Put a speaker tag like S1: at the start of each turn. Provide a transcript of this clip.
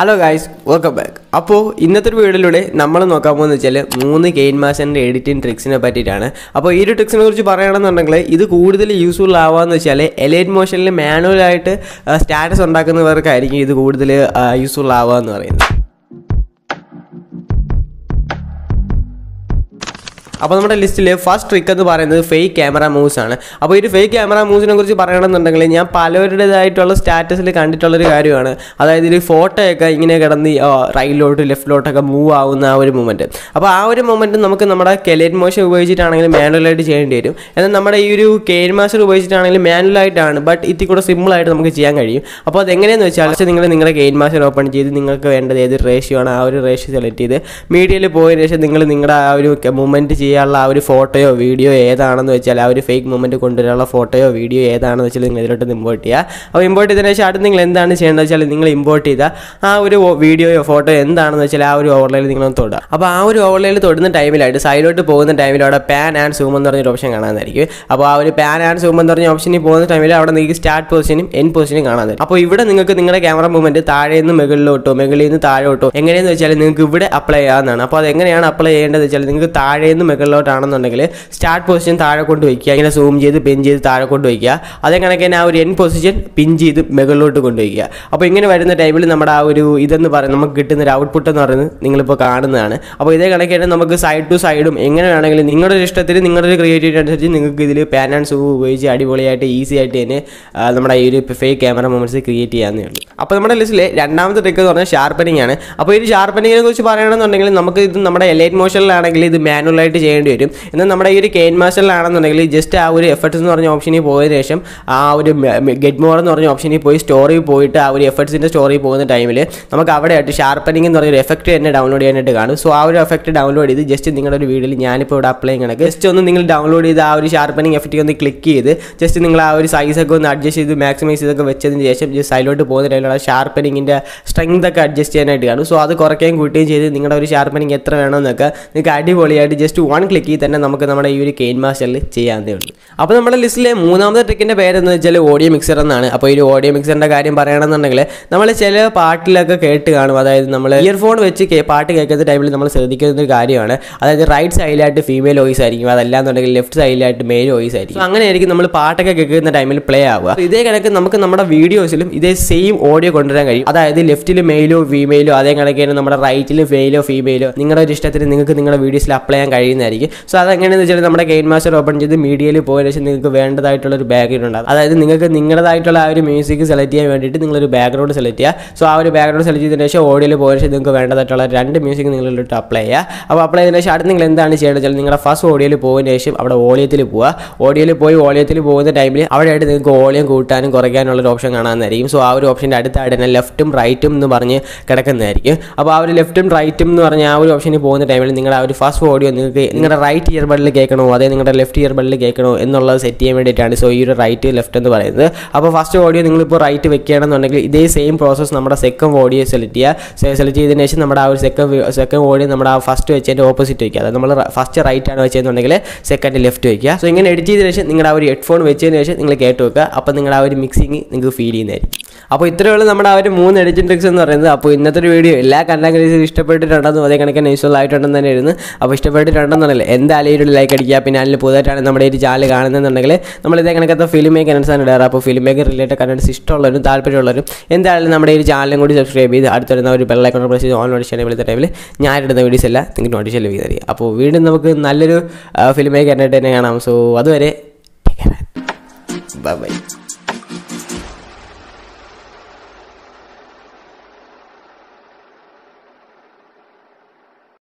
S1: Hello guys welcome back അപ്പോൾ ഇന്നത്തെ ഒരു വീഡിയോയിലൂടെ നമ്മൾ നോക്കാൻ പോകുന്നത് വെച്ചാൽ മൂന്ന് കെയിൻ മാസ്റ്ററിന്റെ എഡിറ്റിംഗ് ട്രിക്സിനെ പറ്റിയിട്ടാണ്. അപ്പോൾ ഈ ഒരു ട്രിക്സിനെ കുറിച്ച് പറയുകയാണെന്നുണ്ടെങ്കിൽ ഇത് കൂടുതൽ യൂസ്ഫുൾ ആവാന്ന് വെച്ചാൽ എലൈറ്റ് മോഷനിൽ മാനുവലായിട്ട് സ്റ്റാറ്റസ് ഉണ്ടാക്കുന്നവർക്കായിരിക്കും ഇത് കൂടുതൽ യൂസ്ഫുൾ ആവുക എന്ന് പറയുന്നത്. അപ്പോൾ നമ്മുടെ ലിസ്റ്റിൽ ഫസ്റ്റ് ട്രിക്ക് എന്ന് പറയുന്നത് ഫേക്ക് ക്യാമറ മൂവ്സ് ആണ്. അപ്പോൾ ഈ ഫേക്ക് ക്യാമറ മൂവ്സിനെ കുറിച്ച് പറയണമെന്നുണ്ടെങ്കിൽ ഞാൻ പലരുടേതായിട്ടുള്ള സ്റ്റാറ്റസിൽ കണ്ടിട്ടുള്ളൊരു കാര്യമാണ്. അതായത് ഈ ഫോട്ടോയൊക്കെ ഇങ്ങനെ കിടന്ന് റൈറ്റിലോട്ട് ലെഫ്റ്റിലോട്ടൊക്കെ മൂവ് ആവുന്ന ആ ഒരു മൂമെന്റ് അപ്പോൾ ആ ഒരു മൂമെന്റ് നമുക്ക് നമ്മുടെ കെലേറ്റ് മോഷൻ ഉപയോഗിച്ചിട്ടാണെങ്കിൽ മാനുവലായിട്ട് ചെയ്യേണ്ടി വരും. എന്നാൽ നമ്മുടെ ഈ ഒരു കെയിൻ മാസ്റ്റർ ഉപയോഗിച്ചിട്ടാണെങ്കിൽ മാനുവലായിട്ടാണ് ബട്ട് ഇത്തി കൂടെ സിമ്പിളായിട്ട് നമുക്ക് ചെയ്യാൻ കഴിയും. അപ്പോൾ അതെങ്ങനെയെന്ന് വെച്ചാൽ നിങ്ങൾ നിങ്ങളുടെ കെയിൻ മാസ്റ്റർ ഓപ്പൺ ചെയ്ത് നിങ്ങൾക്ക് വേണ്ടത് ഏത് റേഷ്യോ ആണ് ആ ഒരു റേഷ്യോ സെലക്ട് ചെയ്ത് മീഡിയയിൽ പോയതിനു ശേഷം നിങ്ങൾ നിങ്ങളുടെ ആ ഒരു മൂമെന്റ് ചെയ്യാനുള്ള ആ ഒരു ഫോട്ടോയോ വീഡിയോ ഏതാണെന്ന് വെച്ചാൽ ആ ഒരു ഫേക്ക് മൂമെന്റ് കൊണ്ടുവരാനുള്ള ഫോട്ടോയോ വീഡിയോ ഏതാണെന്ന് വെച്ചാൽ നിങ്ങൾ ഇതിലോട്ട് ഇമ്പോർട്ട് ചെയ്യുക. അപ്പോൾ ഇമ്പോർട്ട് ചെയ്തതിന് ശേഷം അടുത്ത് നിങ്ങൾ എന്താണ് ചെയ്യേണ്ടത് വെച്ചാൽ നിങ്ങൾ ഇമ്പോർട്ട് ചെയ്ത ആ ഒരു വീഡിയോയോ ഫോട്ടോ എന്താണെന്ന് വെച്ചാൽ ആ ഒരു ഓവർലൈൽ നിങ്ങൾ തൊടുക. അപ്പോൾ ആ ഒരു ഓവർലൈൽ തൊടുന്ന ടൈമിലായിട്ട് സൈഡിലോട്ട് പോകുന്ന ടൈമിൽ അവിടെ പാൻ ആൻഡ് സൂം എന്ന് പറഞ്ഞൊരു ഓപ്ഷൻ കാണാനായിരിക്കും. അപ്പോൾ ആ ഒരു പാൻ ആൻഡ് സൂം എന്ന് പറഞ്ഞ ഓപ്ഷനിൽ പോകുന്ന ടൈമിൽ അവിടെ നിങ്ങൾക്ക് സ്റ്റാർട്ട് പൊസിഷനും എൻ പൊസിഷനും കാണാൻ അപ്പോൾ ഇവിടെ നിങ്ങൾക്ക് നിങ്ങളുടെ ക്യാമറ മൂവ്മെന്റ് താഴെ നിന്ന് മുകളിലോട്ടോ മുകളിൽ നിന്ന് താഴോട്ടോ എങ്ങനെയെന്ന് വെച്ചാൽ നിങ്ങൾക്ക് ഇവിടെ അപ്ലൈ ചെയ്യാവുന്നതാണ്. അപ്പോൾ അത് എങ്ങനെയാണ് അപ്ലൈ ചെയ്യേണ്ടത് വെച്ചാൽ നിങ്ങൾക്ക് താഴെ നിന്ന് മുകളിലോട്ടാണെന്നുണ്ടെങ്കിൽ സ്റ്റാർട്ട് പൊസിഷൻ താഴെ കൊണ്ട് വയ്ക്കുക. ഇങ്ങനെ സൂം ചെയ്ത് പിൻ ചെയ്ത് താഴെ കൊണ്ട് വയ്ക്കുക. അതേ കണക്ക് തന്നെ ആ ഒരു എൻ പൊസിഷൻ പിൻ ചെയ്ത് മുകളിലോട്ട് കൊണ്ടുവയ്ക്കുക അപ്പോൾ ഇങ്ങനെ വരുന്ന ടൈമിൽ നമ്മുടെ ആ ഒരു ഇതെന്ന് പറയുന്നത് നമുക്ക് കിട്ടുന്ന ഒരു ഔട്ട്പുട്ട് എന്ന് പറയുന്നത് നിങ്ങളിപ്പോൾ കാണുന്നതാണ്. അപ്പോൾ ഇതേ കണക്ക് തന്നെ നമുക്ക് സൈഡ് ടു സൈഡും എങ്ങനെ വേണമെങ്കിലും നിങ്ങളുടെ ഒരു ഇഷ്ടത്തിന് നിങ്ങളുടെ ഒരു ക്രിയേറ്റിവിറ്റി അനുസരിച്ച് നിങ്ങൾക്ക് ഇതിൽ പാൻ ആൻഡ് സൂ ഉപയോഗിച്ച് അടിപൊളിയായിട്ട് ഈസി ആയിട്ട് തന്നെ നമ്മുടെ ഈ ഒരു ഫേക്ക് ക്യാമറ മൊമെന്റ്സ് ക്രിയേറ്റ് ചെയ്യാവുന്നേ ഉള്ളൂ. അപ്പോൾ നമ്മുടെ ലിസ്റ്റിലെ രണ്ടാമത്തെ ട്രിക്ക് എന്ന് പറഞ്ഞാൽ ഷാർപ്പനിങ് ആണ്. അപ്പോൾ ഈ ഷാർപ്പനിങ്ങിനെ കുറിച്ച് പറയുകയാണെന്നുണ്ടെങ്കിൽ നമുക്ക് ഇത് നമ്മുടെ എലൈറ്റ് മോഷനിലാണെങ്കിൽ ഇത് മാനുവലായിട്ട് ചെയ്യേണ്ടി വരും. എന്നാൽ നമ്മുടെ ഈ ഒരു കെയിൻ മാസ്റ്ററിലാണെന്നുണ്ടെങ്കിൽ ജസ്റ്റ് ആ ഒരു എഫർട്ട്സ് എന്ന് പറഞ്ഞ ഓപ്ഷനിൽ പോയതിനു ശേഷം ആ ഒരു ഗെറ്റ് മോർ എന്ന് പറഞ്ഞ ഓപ്ഷനിൽ പോയി സ്റ്റോറി പോയിട്ട് ആ ഒരു എഫർട്ട്സിന്റെ സ്റ്റോറി പോകുന്ന ടൈമിൽ നമുക്ക് അവിടെ ആയിട്ട് ഷാർപ്പനിങ് എന്ന് പറഞ്ഞൊരു എഫക്റ്റ് തന്നെ ഡൗൺലോഡ് ചെയ്യാനായിട്ട് കാണും. സോ ആ ഒരു എഫക്റ്റ് ഡൗൺലോഡ് ചെയ്ത് ജസ്റ്റ് നിങ്ങളുടെ ഒരു വീഡിയോയിൽ ഞാനിപ്പോൾ ഇവിടെ അപ്ലൈ ചെയ്യണം ജസ്റ്റ് ഒന്ന് നിങ്ങൾ ഡൗൺലോഡ് ചെയ്ത് ആ ഒരു ഷാർപ്പനിങ് എഫക്റ്റ് ഒന്ന് ക്ലിക്ക് ചെയ്ത് ജസ്റ്റ് നിങ്ങൾ ആ ഒരു സൈസൊക്കെ ഒന്ന് അഡ്ജസ്റ്റ് ചെയ്ത് മാക്സിമൈസ് ചെയ്തൊക്കെ വെച്ചതിന് ശേഷം ജസ്റ്റ് സൈലോട്ട് പോകുന്ന ടൈമിലുള്ള ഷാർപ്പനിങ്ങിന്റെ സ്ട്രെങ്ത് ഒക്കെ അഡ്ജസ്റ്റ് ചെയ്യാനായിട്ട് കാണും. സോ അത് കുറയ്ക്കുകയും കൂട്ടുകയും ചെയ്ത് നിങ്ങളുടെ ഒരു ഷാർപ്പനിങ് എത്ര വേണമെന്നൊക്കെ നിങ്ങൾക്ക് അടിപൊളിയായിട്ട് ജസ്റ്റ് വൺ ക്ലിക്കിൽ തന്നെ നമുക്ക് നമ്മുടെ ഈ ഒരു കെയിൻ മാസ്റ്ററിൽ ചെയ്യാവുന്നേ ഉള്ളൂ. അപ്പോൾ നമ്മുടെ ലിസ്റ്റിലെ മൂന്നാമത്തെ ട്രിക്കിന്റെ പേരെന്ന് വെച്ചാൽ ഓഡിയോ മിക്സർ എന്നാണ്. അപ്പോൾ ഈ ഒരു ഓഡിയോ മിക്സറിന്റെ കാര്യം പറയണമെന്നുണ്ടെങ്കിൽ നമ്മൾ ചില പാട്ടിലൊക്കെ കേട്ട് കാണും. അതായത് നമ്മൾ ഇയർഫോൺ വെച്ച് പാട്ട് കേൾക്കുന്ന ടൈമിൽ നമ്മൾ ശ്രദ്ധിക്കുന്ന ഒരു കാര്യമാണ്. അതായത് റൈറ്റ് സൈഡിലായിട്ട് ഫീമെയിൽ വോയിസ് ആയിരിക്കും. അതല്ലാന്നുണ്ടെങ്കിൽ ലെഫ്റ്റ് സൈഡിലായിട്ട് മെയിൽ വോയിസ് ആയിരിക്കും. അങ്ങനെ ആയിരിക്കും നമ്മൾ പാട്ടൊക്കെ കേൾക്കുന്ന ടൈമിൽ പ്ലേ ആവുക. ഇതേ കണക്ക് നമുക്ക് നമ്മുടെ വീഡിയോസിലും ഇതേ സെയിം ഓഡിയോ കൊണ്ടുവരാൻ കഴിയും. അതായത് ലെഫ്റ്റിൽ മെയിലോ ഫീമെയിലോ അതേ കണക്ക് നമ്മുടെ റൈറ്റിൽ മെയിലോ ഫീമെയിലോ നിങ്ങളുടെ ഒരു ഇഷ്ടത്തിന് നിങ്ങൾക്ക് നിങ്ങളുടെ വീഡിയോസിൽ അപ്ലൈ ചെയ്യാൻ കഴിയുന്നതായിരിക്കും സോ അതെങ്ങനെയാണെന്ന് വെച്ചാൽ നമ്മുടെ ഗെയിൻ മാസ്റ്റർ ഓപ്പൺ ചെയ്ത് മീഡിയയിൽ പോയതിനു ശേഷം നിങ്ങൾക്ക് വേണ്ടതായിട്ടുള്ള ഒരു ബാക്ക്ഗ്രൗണ്ട് ഉണ്ടാകും അതായത് നിങ്ങൾക്ക് നിങ്ങളുടേതായിട്ടുള്ള ആ ഒരു മ്യൂസിക് സെലക്ട് ചെയ്യാൻ വേണ്ടിയിട്ട് നിങ്ങളൊരു ബാക്ക്ഗ്രൗണ്ട് സെലക്ട് ചെയ്യുക. സോ ആ ഒരു ബാക്ക്ഗ്രൗണ്ട് സെലക്ട് ചെയ്തതിന് ശേഷം ഓഡിയോയിൽ പോയതിനു ശേഷം നിങ്ങൾക്ക് വേണ്ടതായിട്ടുള്ള രണ്ട് മ്യൂസിക് നിങ്ങളിലോട്ട് അപ്ലൈ ചെയ്യുക. അപ്പോൾ അപ്ലൈ ചെയ്തതിന് ശേഷം അടുത്ത് നിങ്ങൾ എന്താണ് ചെയ്യേണ്ടത് വെച്ചാൽ നിങ്ങളുടെ ഫസ്റ്റ് ഓഡിയോയിൽ പോയതിന് ശേഷം അവിടെ ഓളിയത്തിൽ പോവുക. ഓഡിയോയിൽ പോയി ഓളിയത്തിൽ പോകുന്ന ടൈമിൽ അവിടെയായിട്ട് നിങ്ങൾക്ക് ഓളിയം കൂട്ടാനും കുറയ്ക്കാനുള്ള ഒരു ഓപ്ഷൻ കാണാമെന്നായിരിക്കും സോ ആ ഒരു ഓപ്ഷന്റെ അടുത്തായിട്ട് തന്നെ ലെഫ്റ്റും റൈറ്റും എന്ന് പറഞ്ഞ് കിടക്കുന്നതായിരിക്കും. അപ്പോൾ ആ ഒരു ലെഫ്റ്റും റൈറ്റും എന്ന് പറഞ്ഞ ആ ഒരു ഓപ്ഷനിൽ പോകുന്ന ടൈമിൽ നിങ്ങളുടെ ആ ഒരു ഫസ്റ്റ് ഓഡിയോ നിങ്ങൾക്ക് നിങ്ങളുടെ റൈറ്റ് ഇയർബഡിൽ കേൾക്കണോ അതേ നിങ്ങളുടെ ലെഫ്റ്റ് ഇയർബഡിൽ കേൾക്കണോ എന്നുള്ളത് സെറ്റ് ചെയ്യാൻ വേണ്ടിയിട്ടാണ് സോ ഈ ഒരു റൈറ്റ് ലെഫ്റ്റ് എന്ന് പറയുന്നത്. അപ്പോൾ ഫസ്റ്റ് ഓഡിയോ നിങ്ങളിപ്പോൾ റൈറ്റ് വെക്കുകയാണെന്നുണ്ടെങ്കിൽ ഇതേ സെയിം പ്രോസസ്സ് നമ്മുടെ സെക്കൻഡ് ഓഡിയോ സെലക്ട് ചെയ്യുക. സെലക്ട് ചെയ്തതിന് ശേഷം നമ്മുടെ ആ ഒരു സെക്കൻഡ് സെക്കൻഡ് ഓഡിയോ നമ്മുടെ ആ ഫസ്റ്റ് വെച്ചതിന്റെ ഓപ്പോസിറ്റ് വയ്ക്കുക അതായത് നമ്മൾ ഫസ്റ്റ് റൈറ്റ് ആണ് വെച്ചതെന്നുണ്ടെങ്കിൽ സെക്കൻഡ് ലെഫ്റ്റ് വയ്ക്കുക സോ ഇങ്ങനെ എഡിറ്റ് ചെയ്തതിന് ശേഷം നിങ്ങളുടെ ആ ഒരു ഹെഡ്ഫോൺ വെച്ചതിന് ശേഷം നിങ്ങൾ കേട്ട് വെക്കുക അപ്പോൾ നിങ്ങളുടെ ആ ഒരു മിക്സിങ് നിങ്ങൾക്ക് ഫീൽ ചെയ്യുന്നതായിരിക്കും. അപ്പോൾ ഇത്രയേ ഉള്ളൂ നമ്മുടെ ആ ഒരു മൂന്ന് എഡിറ്റിംഗ് ട്രിക്സ് എന്ന് പറയുന്നത്. അപ്പോൾ ഇന്നത്തെ ഒരു വീഡിയോ എല്ലാ കണ്ടാഗ്രേസും ഇഷ്ടപ്പെട്ടിട്ടുണ്ടെന്നും അതേ കണക്കിന് യൂസ്ഫുൾ ആയിട്ടുണ്ടെന്ന് തന്നെ ആയിരുന്നു അപ്പോൾ ഇഷ്ടപ്പെട്ടിട്ടുണ്ടെന്നുണ്ടെങ്കിൽ എന്തായാലും ഒരു ലൈക്ക് അടിക്കുക പിന്നെ അതിൽ പുതുതായിട്ടാണ് നമ്മുടെ ഈ ചാനൽ കാണുന്നതെന്നുണ്ടെങ്കിൽ നമ്മൾ ഇതേ കണക്കത്തെ ഫിലിം മേക്ക് ആണ് ഇടാറ്. അപ്പോൾ ഫിലിം മേക്കർ റിലേറ്റഡ് കണ്ടൻസ് ഇഷ്ടമുള്ളവരും താല്പര്യമുള്ളവരും എന്തായാലും നമ്മുടെ ഈ ചാനലും കൂടി സബ്സ്ക്രൈബ് ചെയ്ത് അടുത്ത വരുന്ന ഒരു ബെല്ലൈക്കൺ പ്രസ് ചെയ്ത് ഓൺ നോട്ടിഷൻ വിളിച്ച ടൈമിൽ ഞാൻ ഇടുന്ന വീഡിയോസ് എല്ലാം നിങ്ങൾക്ക് നോട്ടിഷൻ ലഭിക്കുന്നതായിരിക്കും അപ്പോൾ വീണ്ടും നമുക്ക് നല്ലൊരു ഫിലിം മേക്ക് കണ്ടിട്ട് തന്നെ കാണാം. സോ അതുവരെ ബൈ ബൈ